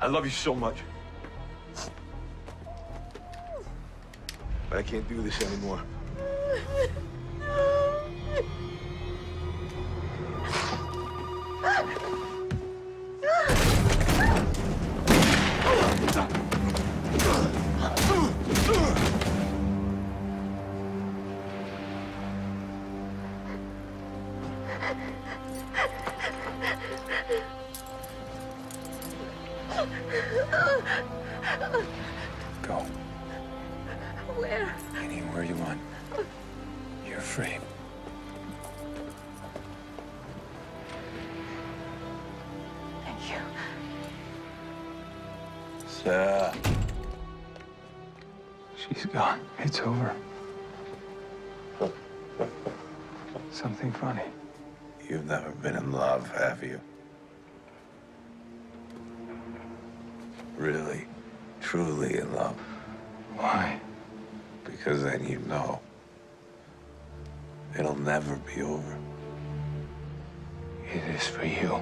I love you so much. But I can't do this anymore. Go Where? anywhere you want. You're free. Thank you. Sarah. She's gone. It's over. Something funny. You've never been in love, have you? Really, truly in love. Why? Because then you know it'll never be over. It is for you.